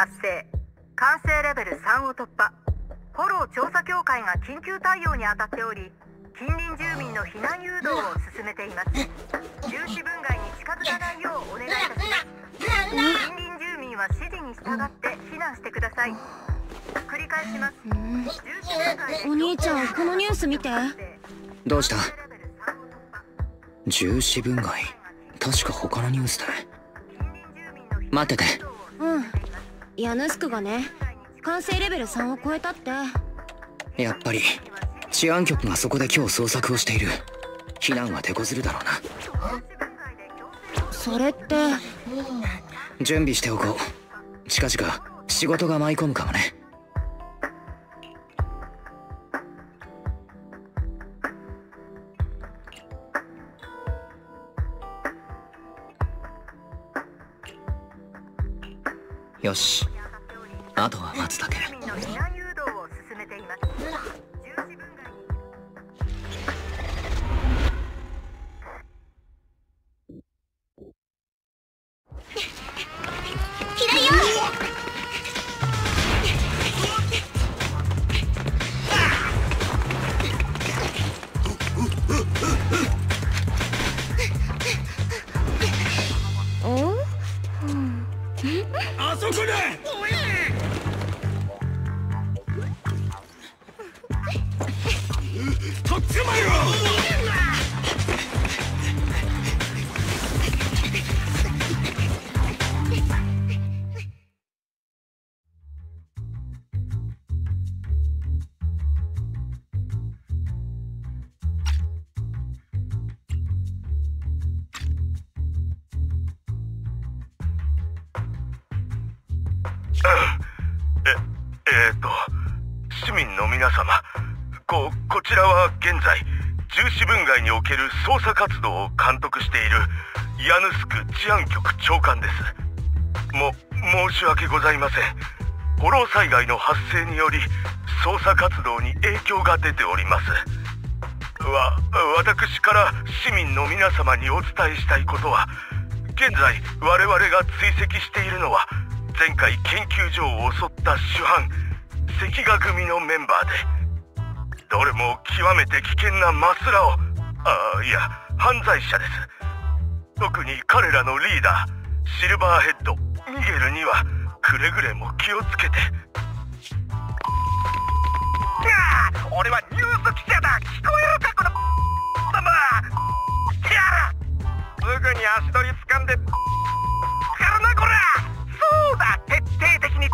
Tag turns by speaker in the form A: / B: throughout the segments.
A: 発生。完成レベル3を突破。フォロー調査協会が緊急対応に当たっており近隣住民の避難誘導を進めています。重視分外に近づかないようお願いいたします近隣住民は指示に従って避難してください繰り返します
B: お兄ちゃんこのニュース見て
C: どうした重視分外確か他のニュースだ待ってて
B: うんヤヌスクがね完成レベル3を超えたって。
C: やっぱり治安局がそこで今日捜索をしている。避難は手こずるだろう
B: な。それって。
C: 準備しておこう。近々仕事が舞い込むかもね。よしあとは待つだけ捕まえ市分街における
D: 捜査活動を監督しているヤヌスク治安局長官です。も申し訳ございません。フォロー災害の発生により捜査活動に影響が出ております。わ私から市民の皆様にお伝えしたいことは現在我々が追跡しているのは前回研究所を襲った主犯関ヶ組のメンバーでどれも極めて危険なマスラを。ああいや犯罪者です。特に彼らのリーダーシルバーヘッド。ミゲルにはくれぐれも気をつけて。俺はニュース記者だ。聞こえるかこの。だなすぐに足取り掴んで。からなこら。そうだ徹底的に。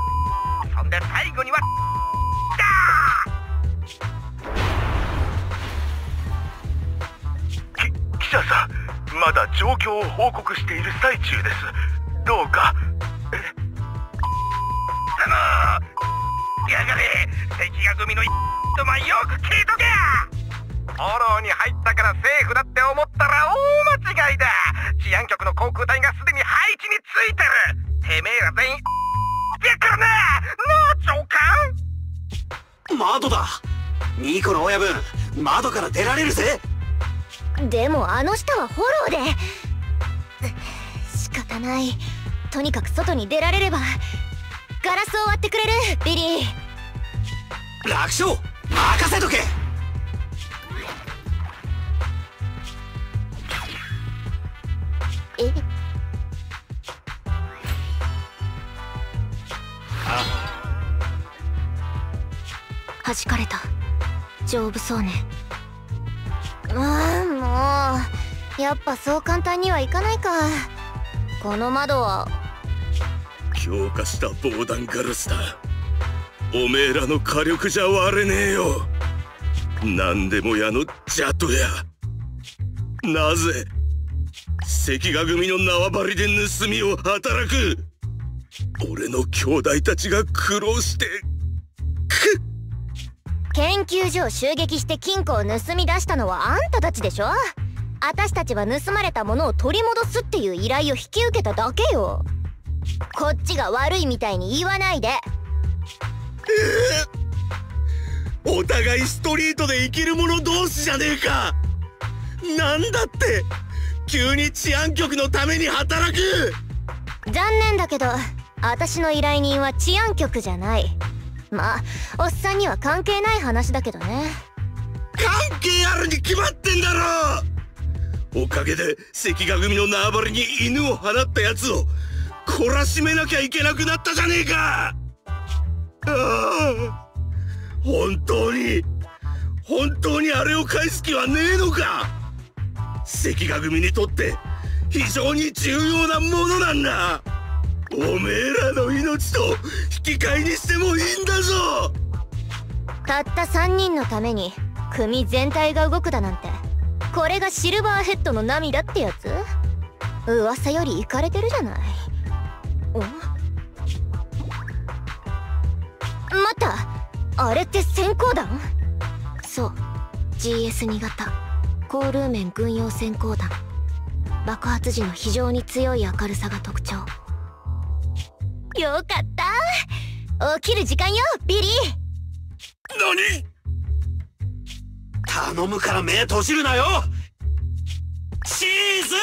D: そんで最後には。者さんまだ状況を報告している最中です。どうかえ？あのやがれ関ヶ組のとまよく聞いとけフォローに入ったからセーフだって思ったら大間違いだ。治安局の航空隊がすでに配置についてる。てめえら全員やからな。なあ長
E: 官。窓だ。ニコの親分窓から出られるぜ。
B: でもあの下はフォローで。仕方ない。とにかく外に出られれば。ガラスを割ってくれるビリ
E: ー。楽勝！任せとけ！
B: え？弾かれた。丈夫そうねやっぱそう簡単にはいかないか。この窓は。
F: 強化した防弾ガラスだ。おめえらの火力じゃ割れねえよ。何でもやのジャットや。なぜ関ヶ組の縄張りで盗みを働く。俺の兄弟たちが苦労して。くっ。
B: 研究所を襲撃して金庫を盗み出したのはあんたたちでしょ私たちは盗まれたものを取り戻すっていう依頼を引き受けただけよ。こっちが悪いみたいに言わないで。
F: えー、お互いストリートで生きる者同士じゃねえか。なんだって。急に治安局のために働く。
B: 残念だけど私の依頼人は治安局じゃない。まあおっさんには関係ない話だけどね。
F: 関係あるに決まってんだろおかげで関ヶ組の縄張りに犬を放ったやつを懲らしめなきゃいけなくなったじゃねえか。ああ。本当に本当にあれを返す気はねえのか。関ヶ組にとって非常に重要なものなんだ。おめえらの命と引き換えにしてもいいんだぞ。
B: たった3人のために組全体が動くだなんて。これがシルバーヘッドの涙ってやつ？噂よりイかれてるじゃない。お？待った。あれって閃光弾？そう。GS2 型コールーメン軍用閃光弾。爆発時の非常に強い明るさが特徴。よかった。起きる時間よビリー。
F: 何？
E: 頼むから目閉じるなよ。チーズ。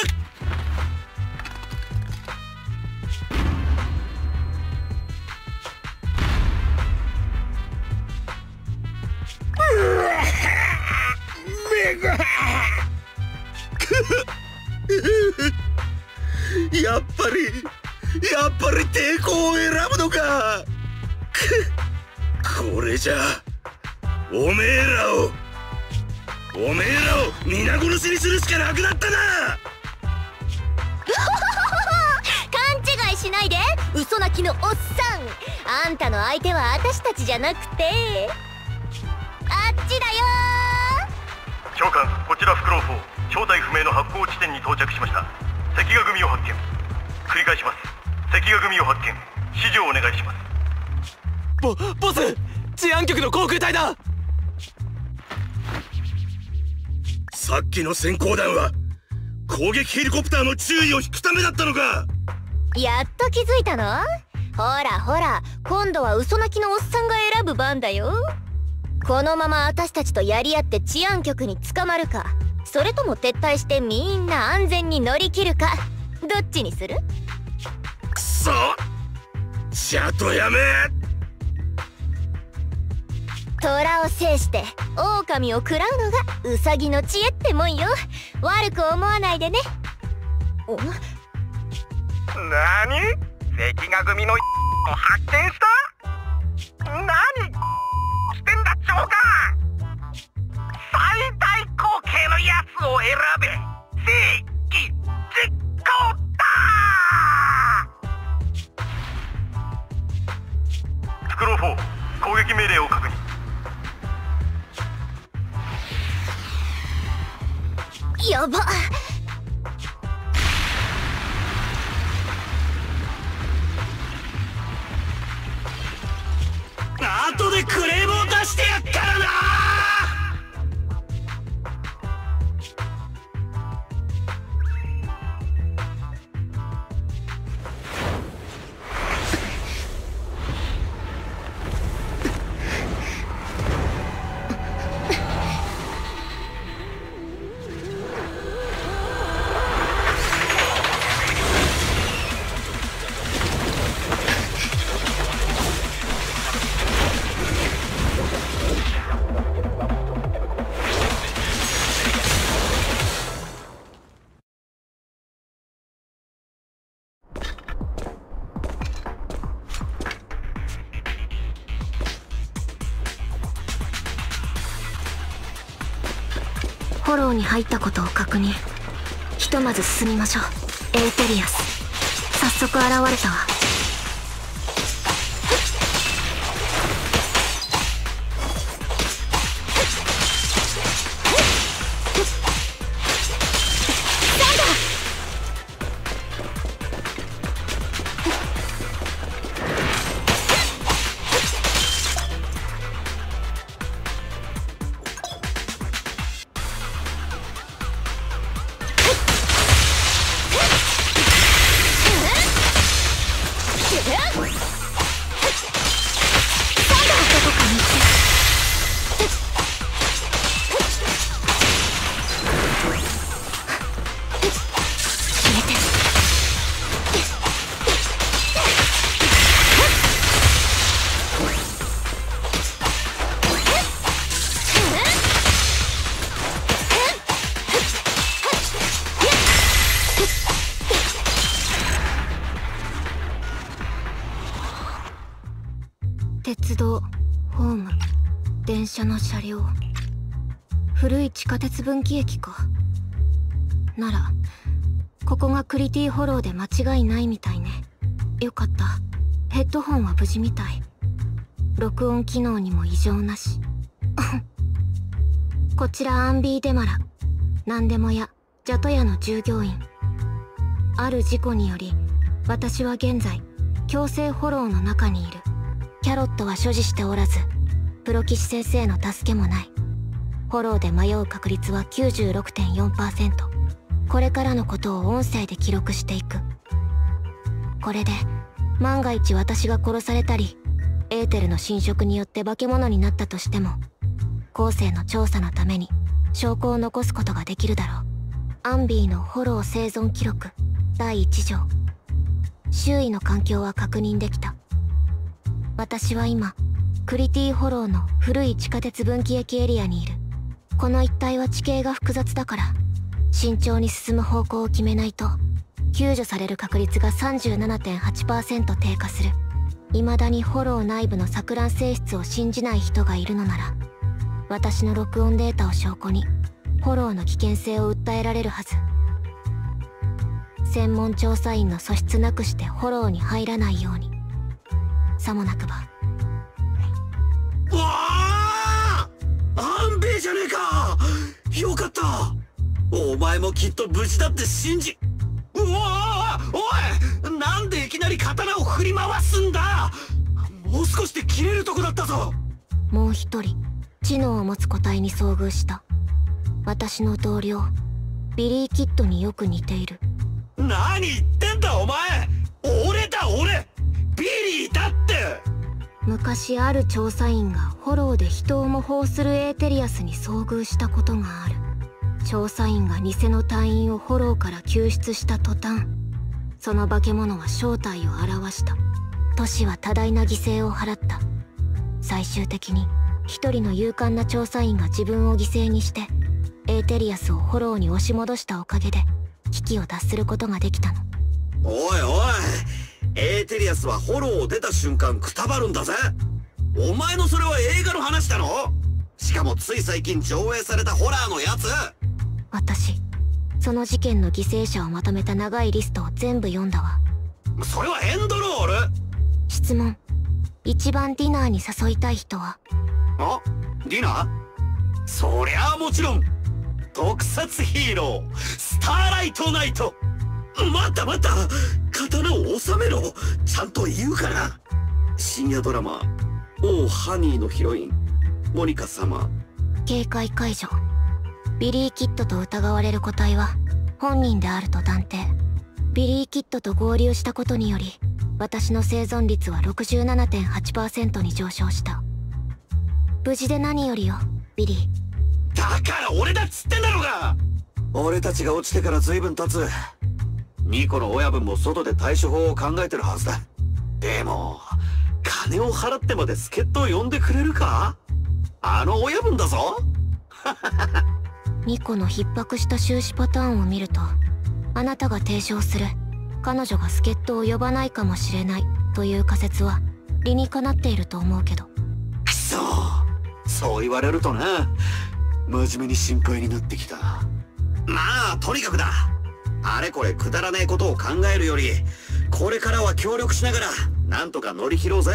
F: 目が。やっぱりやっぱり抵抗を選ぶのか。これじゃおめえらをおめえらを皆殺しにするしかなくなったな！
B: 勘違いしないで。嘘泣きのおっさん。あんたの相手は私たちじゃなくて。あっちだよ。
D: 長官こちらフクロウ4正体不明の発砲地点に到着しました。関ヶ組を発見。繰り返します。関ヶ組を発見。指示をお願いします。
G: ボボス治安局の航空隊だ
F: さっきの閃光弾は攻撃ヘリコプターの注意を引くためだったのか。
B: やっと気づいたの？ほらほら今度は嘘泣きのおっさんが選ぶ番だよ。このまま私たちとやり合って治安局に捕まるか。それとも撤退してみんな安全に乗り切るか。どっちにする？
F: くそ！じゃとやめ
B: 虎を制して狼を食らうのがウサギの知恵ってもんよ。悪く思わないでね。お？
D: なに関ヶ組のを発見した？何？してんだ長官最大口径のやつを選べ！正義実行だ！フクロウ4攻撃命令を確認。
B: やば。
E: 後でクレームを出してやっからな。
B: に入ったことを確認。ひとまず進みましょう。エーテリアス。早速現れたわ。
H: 地下鉄分岐駅か。ならここがクリティホローで間違いないみたいね。よかった。ヘッドホンは無事みたい。録音機能にも異常なし。こちらアンビーデマラ。何でも屋ジャト屋の従業員。ある事故により私は現在強制フォローの中にいる。キャロットは所持しておらずプロ棋士先生の助けもない。フォローで迷う確率は96.4%これからのことを音声で記録していく。これで万が一私が殺されたりエーテルの侵食によって化け物になったとしても後世の調査のために証拠を残すことができるだろう。アンビーのフォロー生存記録。第1条。周囲の環境は確認できた。私は今クリティホローの古い地下鉄分岐駅エリアにいる。この一帯は地形が複雑だから慎重に進む方向を決めないと救助される確率が37.8%低下する。未だにフォロー内部の錯乱性質を信じない人がいるのなら私の録音データを証拠にフォローの危険性を訴えられるはず。専門調査員の素質なくしてフォローに入らないように。さもなくば。
E: わあアンビーじゃねえか。よかった。お前もきっと無事だって信じ。うわおいなんでいきなり刀を振り回すんだ。もう少しで切れるとこだったぞ。
H: もう一人知能を持つ個体に遭遇した。私の同僚ビリー・キッドによく似ている。
E: 何言ってんだお前
H: 昔ある調査員がフォローで人を模倣するエーテリアスに遭遇したことがある。調査員が偽の隊員をフォローから救出した途端その化け物は正体を表した。都市は多大な犠牲を払った。最終的に一人の勇敢な調査員が自分を犠牲にしてエーテリアスをホロウに押し戻したおかげで危機を脱することができたの。
E: おいおいエーテリアスはホロウを出た瞬間くたばるんだぜ。お前のそれは映画の話だろしかもつい最近上映されたホラーのやつ。
H: 私その事件の犠牲者をまとめた長いリストを全部読んだわ。
E: それはエンドロール？
H: 質問。一番ディナーに誘いたい人は？
E: あ？ディナー？そりゃあもちろん。特撮ヒーロー。スターライトナイト。待った待った刀を収めろ。ちゃんと言うから。深夜ドラマ「オーハニー」のヒロイン。モニカ様。
H: 警戒解除。ビリー・キッドと疑われる個体は本人であると断定。ビリー・キッドと合流したことにより私の生存率は67.8%に上昇した。無事で何よりよビリー。
E: だから俺だっつってんだろうが。俺たちが落ちてから随分経つニコの親分も外で対処法を考えてるはずだ。でも金を払ってまで助っ人を呼んでくれるか？あの親分だぞ。
H: ニコの逼迫した収支パターンを見るとあなたが提唱する。彼女が助っ人を呼ばないかもしれない。という仮説は理にかなっていると思うけど。
E: くそ。そう言われるとな真面目に心配になってきた。まあとにかくだあれこれくだらねえことを考えるよりこれからは協力しながらなんとか乗り切ろうぜ。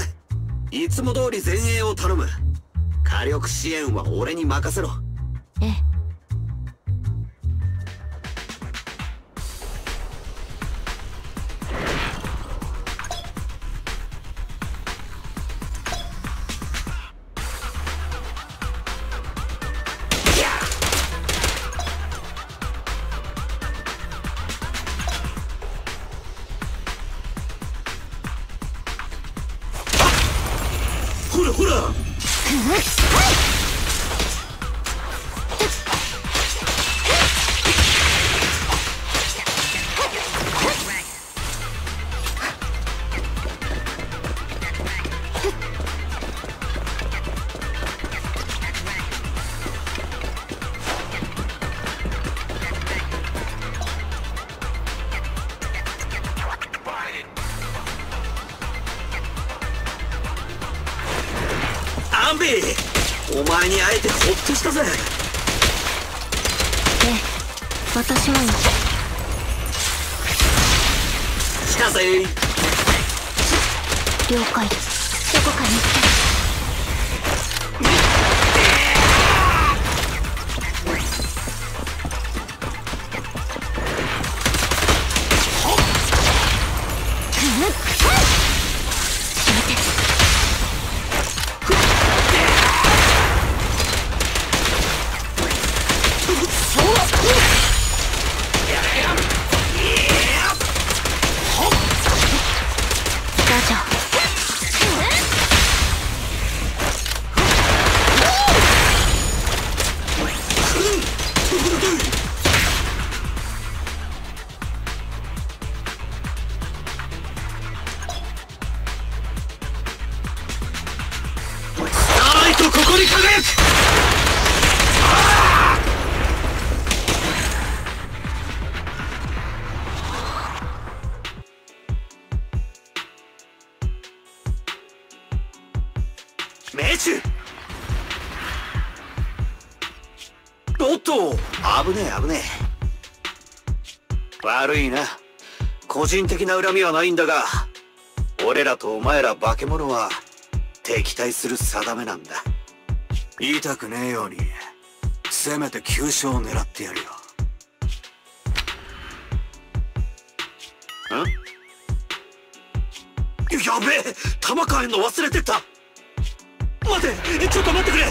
E: いつも通り前衛を頼む。火力支援は俺に任せろ。
H: ええ。
E: 個人的な恨みはないんだが俺らとお前ら化け物は敵対する定めなんだ。言いたくねえようにせめて急所を狙ってやるよ。ん？やべえ！弾変えんの忘れてた！待て！ちょっと待ってくれ！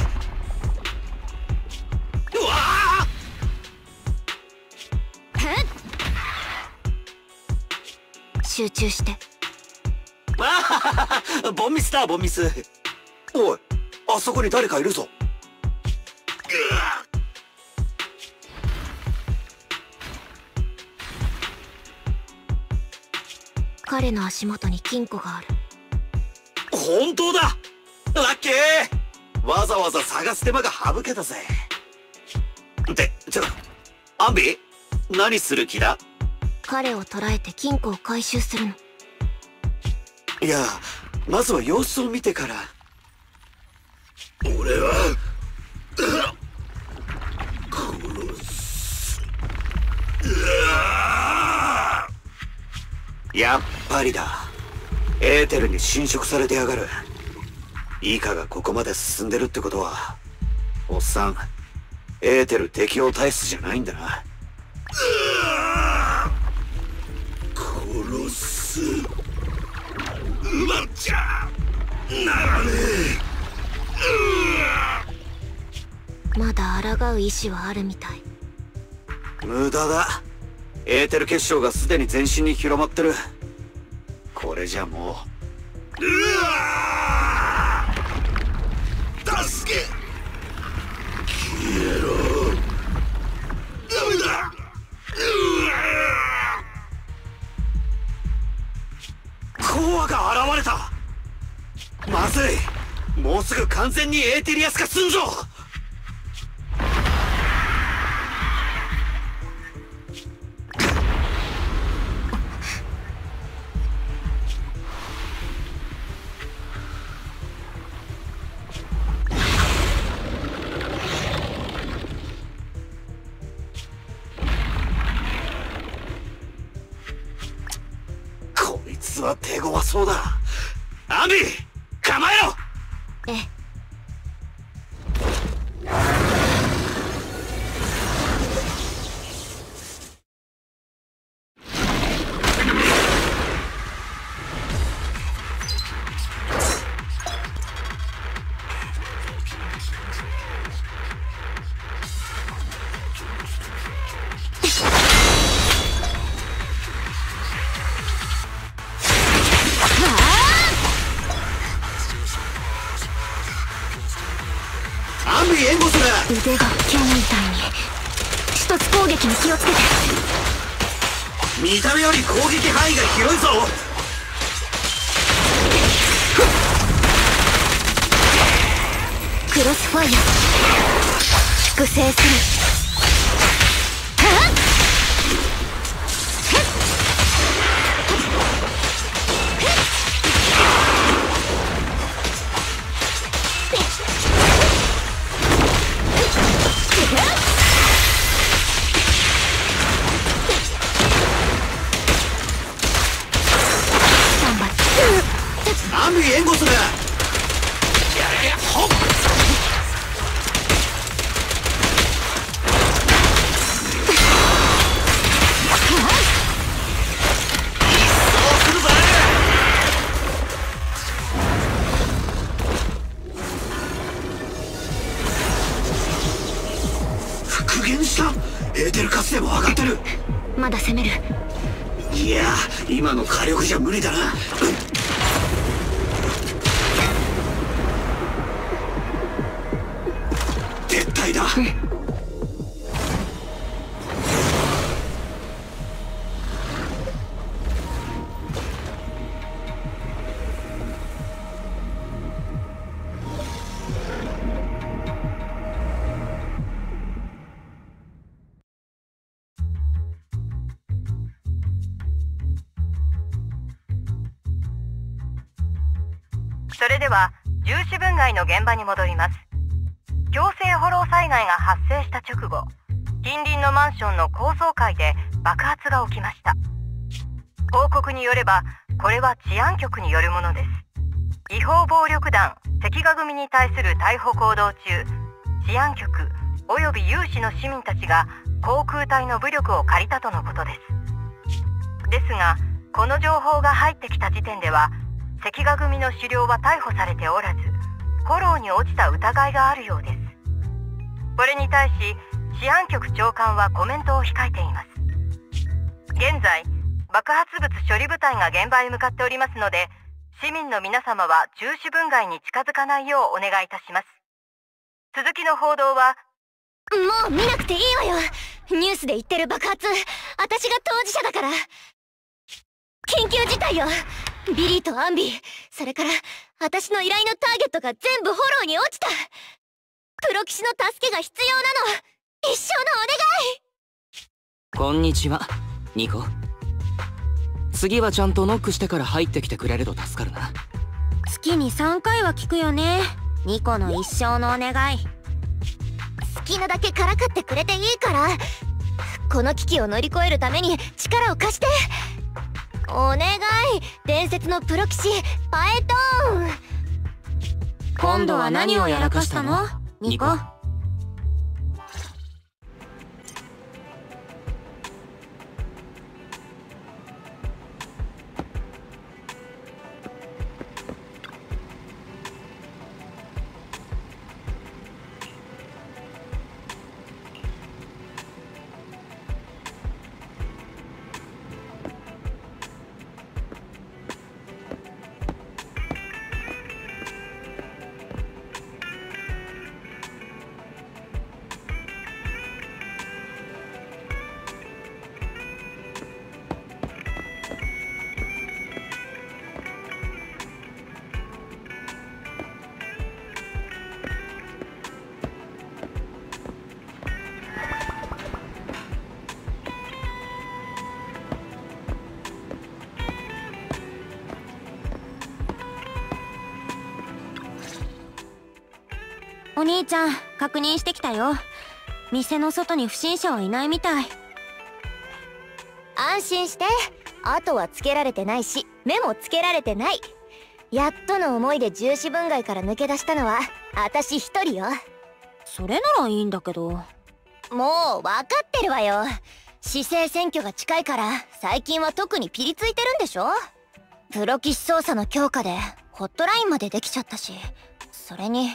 B: 集中して。
E: あはははボンミスだボンミス。おいあそこに誰かいるぞ。
B: 彼の足元に金庫がある。
E: 本当だ。ラッキー。わざわざ探す手間が省けたぜ。でちょアンビ何する気だ？
B: 彼を捕らえて金庫を回収するの。
E: いやまずは様子を見てから。
F: 俺は殺す。
E: やっぱりだ。エーテルに侵食されてやがる。イカがここまで進んでるってことは。おっさんエーテル適応体質じゃないんだな。
F: ちゃならね
B: まだ抗う意志はあるみたい。
E: 無駄だ。エーテル結晶がすでに全身に広まってる。これじゃも
F: えうわ助け。消えろ。
E: 現れた。まずい。もうすぐ完全にエーテリアス化すんぞ。それで
A: は重視分害の現場に戻ります。強制フォロー災害が発生した直後近隣のマンションの高層階で爆発が起きました。報告によればこれは治安局によるものです。違法暴力団関ヶ組に対する逮捕行動中治安局及び有志の市民たちが航空隊の武力を借りたとのことです。ですがこの情報が入ってきた時点では関ヶ組の狩猟は逮捕されておらずフォローに落ちた疑いがあるようです。これに対し治安局長官はコメントを控えています。現在爆発物処理部隊が現場へ向かっておりますので市民の皆様は重視分害に近づかないようお願いいたします。続きの報道は
B: もう見なくていいわよ。ニュースで言ってる爆発私が当事者だから。緊急事態よ。ビリーとアンビーそれから私の依頼のターゲットが全部ホロウに落ちた。プロキシの助けが必要なの。一生のお願い。
C: こんにちはニコ。次はちゃんとノックしてから入ってきてくれると助かるな。
I: 月に3回は聞くよね。ニコの一生のお願い。
B: 好きなだけからかってくれていいから。この危機を乗り越えるために力を貸してお願い。伝説のプロ騎士パエトーン。
I: 今度は何をやらかしたの？ニコ。お兄ちゃん確認してきたよ。店の外に不審者はいないみたい。
B: 安心して。あとはつけられてないし目もつけられてない。やっとの思いで重視分外から抜け出したのは私一人よ。
I: それならいいんだけど。
B: もう分かってるわよ。市政選挙が近いから最近は特にピリついてるんでしょ？プロ棋士捜査の強化でホットラインまでできちゃったしそれに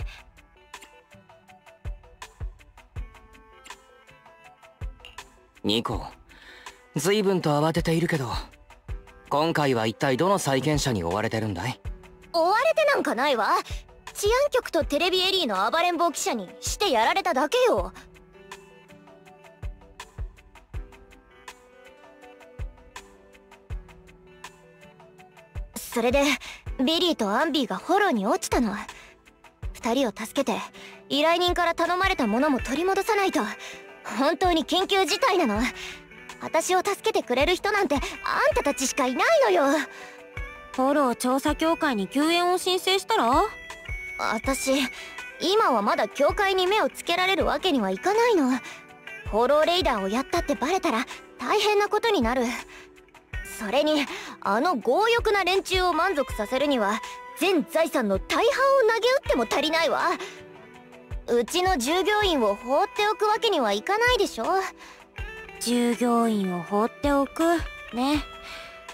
C: ニコ随分と慌てているけど今回は一体どの債権者に追われてるんだい？
B: 追われてなんかないわ。治安局とテレビエリーの暴れん坊記者にしてやられただけよ。それでビリーとアンビーがホロウに落ちたの。二人を助けて依頼人から頼まれたものも取り戻さないと。本当に緊急事態なの。私を助けてくれる人なんてあんたたちしかいないのよ。
I: ホロウ調査協会に救援を申請したら？
B: 私今はまだ協会に目をつけられるわけにはいかないの。ホロウレイダーをやったってバレたら大変なことになる。それにあの強欲な連中を満足させるには全財産の大半を投げ打っても足りないわうちの従業員を放っておくわけにはいかないでしょ。
I: 従業員を放っておく？ね。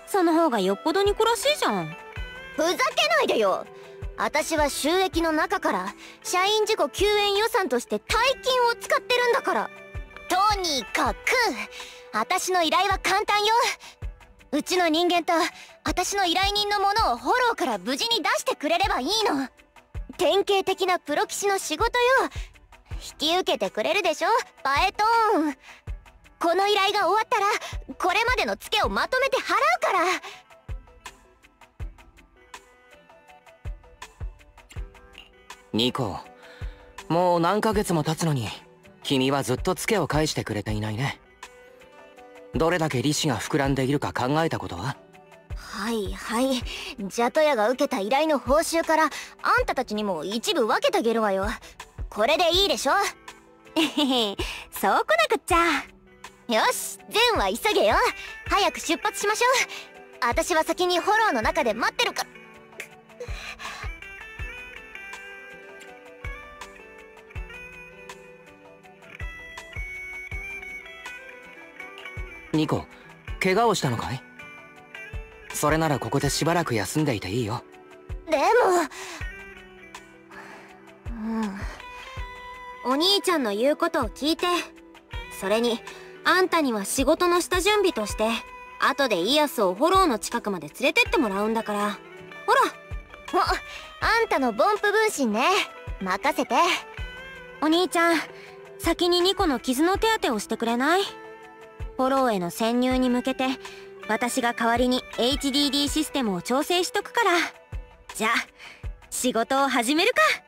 I: その方がよっぽど憎らしいじゃん。
B: ふざけないでよ。私は収益の中から社員事故救援予算として大金を使ってるんだから。とにかく私の依頼は簡単よ。うちの人間と私の依頼人のものをフォローから無事に出してくれればいいの。典型的なプロ棋士の仕事よ。引き受けてくれるでしょ？パエトーン。この依頼が終わったらこれまでのツケをまとめて払うから。
C: ニコもう何ヶ月も経つのに君はずっとツケを返してくれていないね。どれだけ利子が膨らんでいるか考えたことは？
B: はいはい。ジャトヤが受けた依頼の報酬からあんたたちにも一部分けてあげるわよ。これでいいでしょ？
I: えへへそうこなくっちゃ。
B: よし善は急げよ。早く出発しましょう。私は先にフォローの中で待ってるか。
C: ニコ怪我をしたのかい？それならここでしばらく休んでいていいよ。
B: でも。
I: お兄ちゃんの言うことを聞いてそれにあんたには仕事の下準備として後でイアスをフォローの近くまで連れてってもらうんだから。ほら。
B: おあんたのボンプ分身ね。任せて。
I: お兄ちゃん先にニコの傷の手当てをしてくれない？フォローへの潜入に向けて私が代わりに HDD システムを調整しとくから。じゃあ仕事を始めるか。